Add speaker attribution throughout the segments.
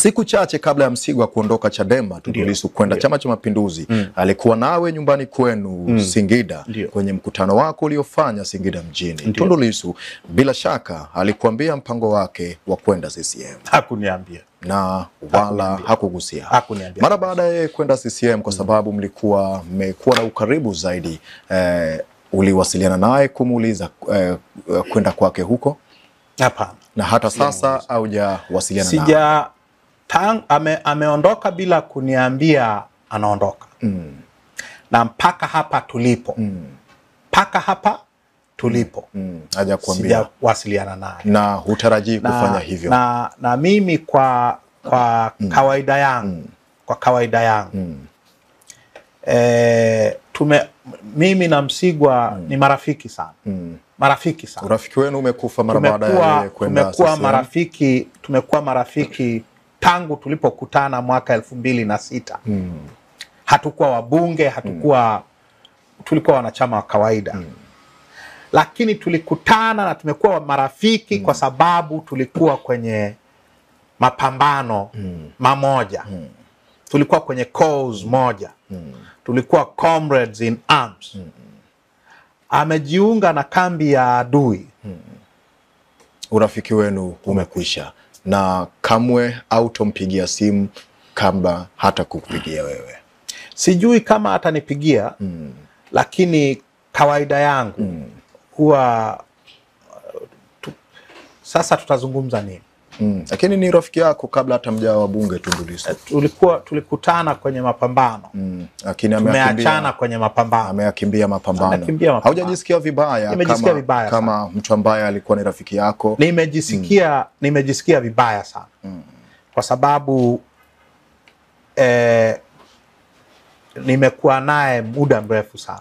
Speaker 1: Siku chache kabla ya Msigwa kuondoka Chadema, Tundu Lissu kwenda Chama cha Mapinduzi, mm. alikuwa nawe nyumbani kwenu mm. Singida
Speaker 2: Ndiyo.
Speaker 1: kwenye mkutano wako uliofanya Singida mjini. Tundu Lissu bila shaka alikuambia mpango wake wa kwenda CCM
Speaker 2: Hakuniambia,
Speaker 1: na wala hakugusia
Speaker 2: hakuniambia.
Speaker 1: mara baada ya kwenda CCM kwa sababu mlikuwa mmekuwa na ukaribu zaidi eh, uliwasiliana naye kumuuliza eh, kwenda kwake huko
Speaker 2: Hapana,
Speaker 1: na hata sasa haujawasiliana naye?
Speaker 2: sija tang, ame, ameondoka bila kuniambia anaondoka.
Speaker 1: Mm,
Speaker 2: na mpaka hapa tulipo. Mpaka hapa tulipo.
Speaker 1: Mm, hajakuambia.
Speaker 2: Sijawasiliana naye.
Speaker 1: Na hutarajii
Speaker 2: na,
Speaker 1: kufanya hivyo.
Speaker 2: na, na mimi kwa kwa mm. kawaida yangu mm. kwa kawaida yangu.
Speaker 1: Mm,
Speaker 2: e, tume mimi na Msigwa mm. ni marafiki sana.
Speaker 1: Mm.
Speaker 2: marafiki sana.
Speaker 1: Urafiki wenu umekufa mara baada ya yeye kwenda
Speaker 2: tumekuwa marafiki tumekuwa marafiki tangu tulipokutana mwaka elfu mbili na sita
Speaker 1: Mm,
Speaker 2: hatukuwa wabunge hatukuwa mm. tulikuwa wanachama wa kawaida mm. lakini tulikutana na tumekuwa marafiki mm. kwa sababu tulikuwa kwenye mapambano mm. mamoja mm. tulikuwa kwenye cause moja mm. tulikuwa comrades in arms amejiunga na kambi ya adui mm.
Speaker 1: urafiki wenu umekwisha na kamwe autompigia simu kamba hata kukupigia wewe.
Speaker 2: sijui kama atanipigia
Speaker 1: Mm,
Speaker 2: lakini kawaida yangu mm. huwa uh, tu, sasa tutazungumza nini
Speaker 1: mm. Lakini ni rafiki yako kabla hata mjaa wabunge Tundu Lissu.
Speaker 2: tulikuwa tulikutana kwenye mapambano
Speaker 1: Mm, lakini
Speaker 2: tumeachana kwenye mapambano
Speaker 1: ameyakimbia mapambano.
Speaker 2: Mapambano.
Speaker 1: Haujajisikia vibaya kama,
Speaker 2: vibaya
Speaker 1: kama mtu ambaye alikuwa ni rafiki yako?
Speaker 2: nimejisikia mm. nimejisikia vibaya sana mm. kwa sababu eh, nimekuwa naye muda mrefu sana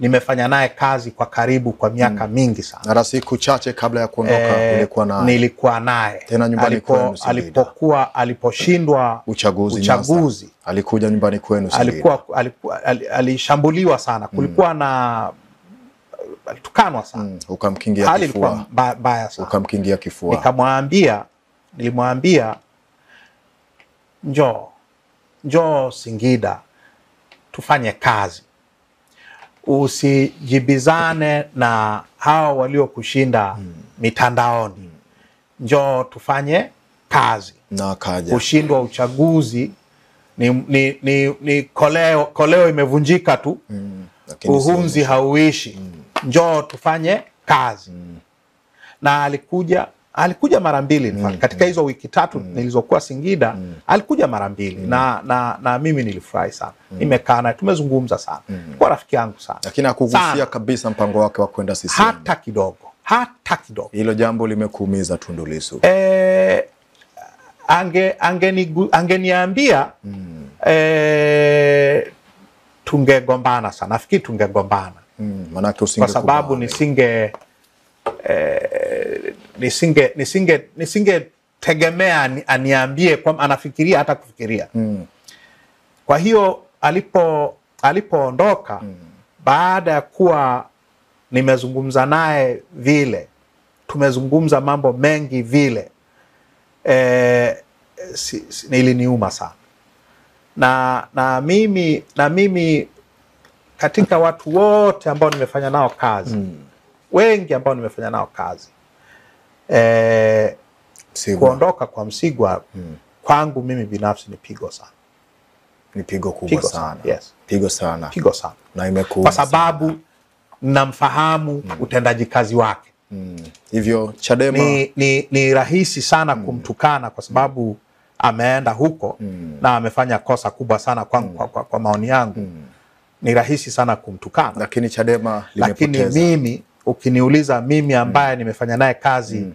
Speaker 2: nimefanya naye kazi kwa karibu kwa miaka mingi sana.
Speaker 1: Hata siku chache kabla ya kuondoka
Speaker 2: e,
Speaker 1: ulikuwa naye.
Speaker 2: nilikuwa naye.
Speaker 1: Tena nyumbani
Speaker 2: Alipo-
Speaker 1: kwenu Singida.
Speaker 2: alipokuwa aliposhindwa
Speaker 1: uchaguzi,
Speaker 2: uchaguzi.
Speaker 1: Alikuja nyumbani kwenu Singida.
Speaker 2: alikuwa, alikuwa ali- alishambuliwa sana. Kulikuwa na alitukanwa sana.
Speaker 1: Mm, ukamkingia
Speaker 2: ilikuwa
Speaker 1: kifua,
Speaker 2: Alikuwa mbaya sana.
Speaker 1: Ukamkingia kifua.
Speaker 2: nikamwambia nilimwambia njoo. Njoo Singida. Tufanye kazi usijibizane na hawa waliokushinda mitandaoni. Njoo tufanye kazi.
Speaker 1: Na kaja.
Speaker 2: kushindwa uchaguzi ni, ni, ni, ni koleo, koleo imevunjika tu.
Speaker 1: Mm,
Speaker 2: uhunzi hauishi. Mm. njoo tufanye kazi. Mm. na alikuja alikuja mara mbili mm, katika hizo mm, wiki tatu mm, nilizokuwa Singida mm, alikuja mara mbili. Mm, na, na, na mimi nilifurahi sana. Mm, nimekaa naye tumezungumza sana. Mm, kwa rafiki yangu sana.
Speaker 1: Lakini hakugusia kabisa mpango wake wa kwenda
Speaker 2: hata kidogo hata kidogo.
Speaker 1: Hilo jambo limekuumiza Tundu Lissu.
Speaker 2: E, ange angeniambia e, tungegombana sana. Nafikiri tungegombana.
Speaker 1: Mm,
Speaker 2: kwa sababu nisinge eh, nisinge nisinge nisingetegemea ani- aniambie kwamba anafikiria hata kufikiria
Speaker 1: Mm,
Speaker 2: kwa hiyo alipo alipoondoka mm. baada ya kuwa nimezungumza naye vile tumezungumza mambo mengi vile e, si, si, iliniuma sana na na mimi na mimi katika watu wote ambao nimefanya nao kazi mm. wengi ambao nimefanya nao kazi e, kuondoka kwa Msigwa kwangu mimi binafsi ni pigo sana.
Speaker 1: Ni pigo kubwa
Speaker 2: Pigo
Speaker 1: sana.
Speaker 2: sana, yes.
Speaker 1: Pigo sana.
Speaker 2: pigo sana.
Speaker 1: Na imekuwa
Speaker 2: kwa
Speaker 1: sana.
Speaker 2: sababu namfahamu utendaji kazi wake.
Speaker 1: Hivyo Chadema
Speaker 2: ni, ni, ni rahisi sana kumtukana kwa sababu ameenda huko na amefanya kosa kubwa sana kwa, kwa, kwa, kwa maoni yangu. Ni rahisi sana kumtukana.
Speaker 1: Lakini Chadema limepoteza.
Speaker 2: lakini mimi ukiniuliza mimi ambaye mm. nimefanya naye kazi mm.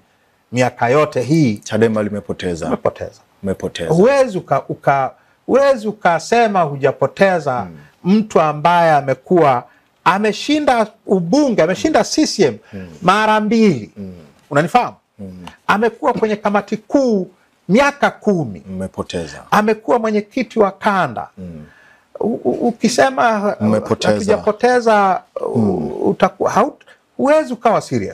Speaker 2: miaka yote hii
Speaker 1: Chadema limepoteza.
Speaker 2: limepoteza,
Speaker 1: limepoteza.
Speaker 2: huwezi uka, uka, huwezi ukasema hujapoteza mm. mtu ambaye amekuwa ameshinda ubunge ameshinda CCM mara mbili mm. unanifahamu mm. amekuwa kwenye kamati kuu miaka kumi
Speaker 1: Mmepoteza.
Speaker 2: amekuwa mwenyekiti wa kanda U- u- ukisema
Speaker 1: hujapoteza
Speaker 2: hatujapoteza u- utakuwa ويز وكواسيريا